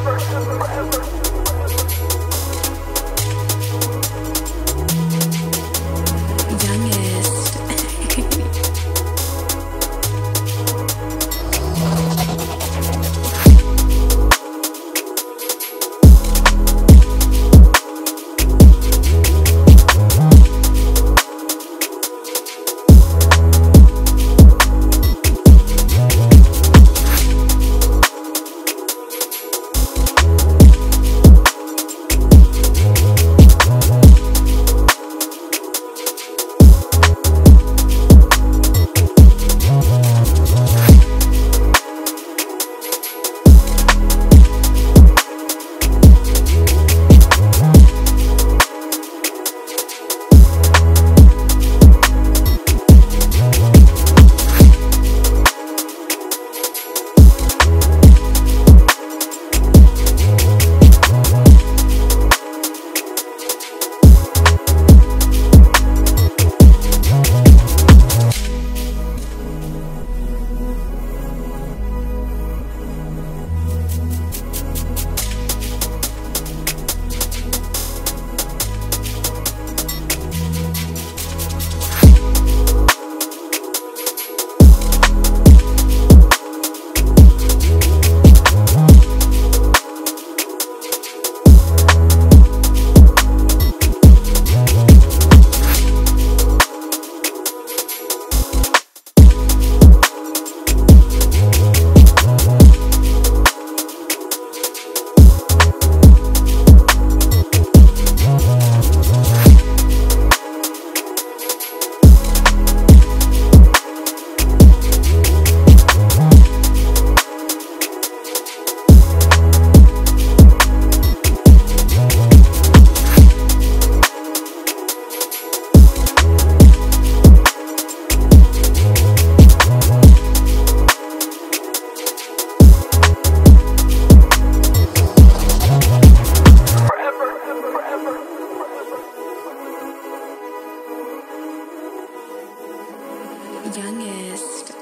Young youngest